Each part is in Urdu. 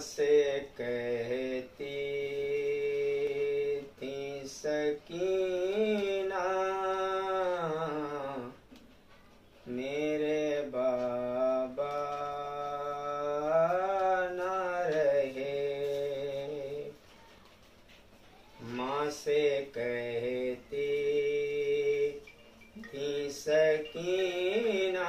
سے کہتی تھی سکینہ میرے بابا نہ رہے ماں سے کہتی تھی سکینہ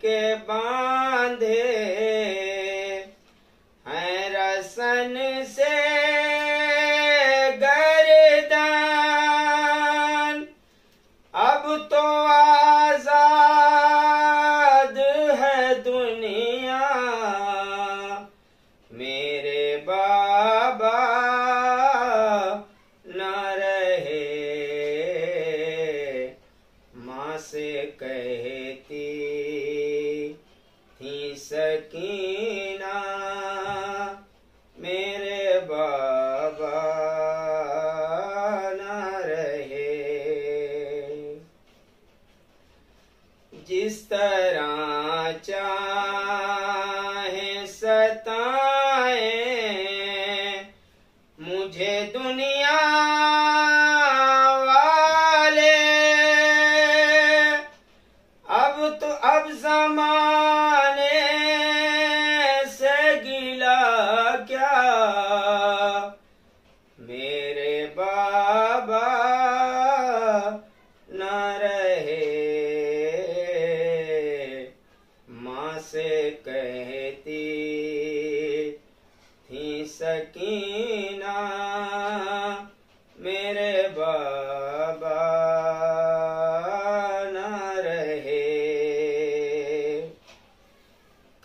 کے باندھے ہیں رسن سے گردان اب تو آزاد مجھے دنیا والے۔ اب تو اب زمانے سے گلا کیا۔ میرے بابا نہ رہے۔ ماں سے کہتی تھی سکینہ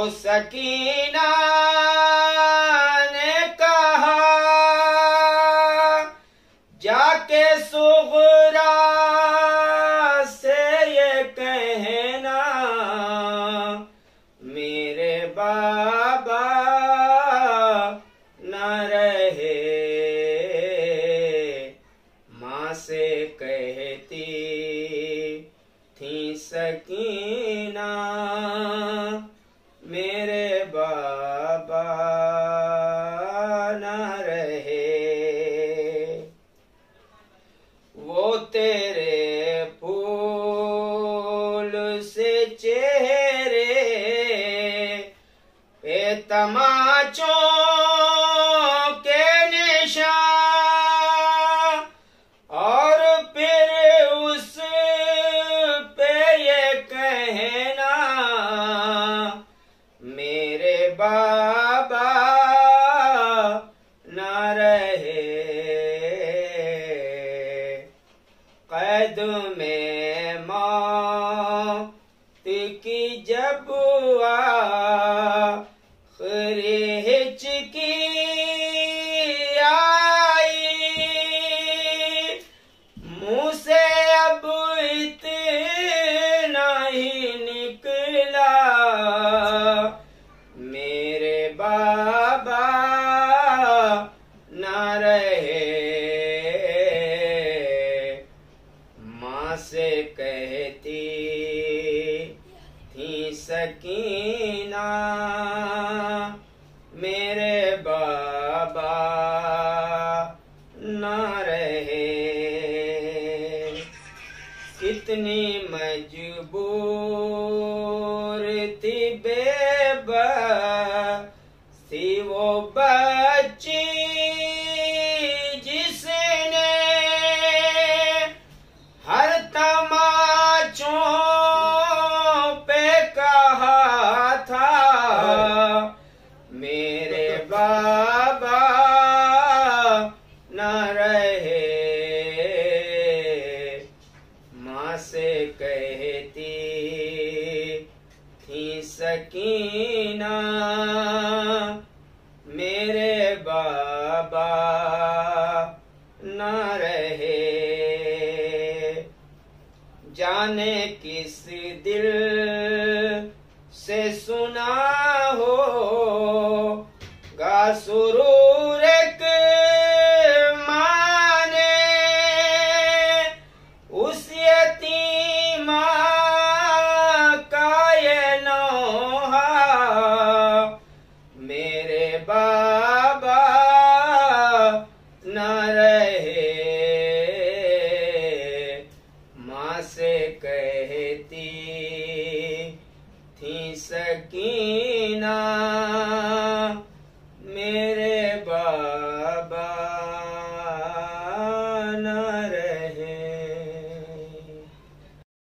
کو سکینہ نے کہا، جا کے سغرا سے یہ کہنا، میرے بابا نہ رہے۔ ماں سے کہتی، تھی سکینہ۔ وہ تیرے قید میں موت کی جب آخری سکینہ میرے بابا نہ رہے۔ کتنی مجبور تھی بے بابا۔ رہے ماں سے کہتی، تھی سکینہ میرے بابا نہ رہے۔ جانے کس دل سے سنا ہو، گا سرور کہتی تھی سکینہ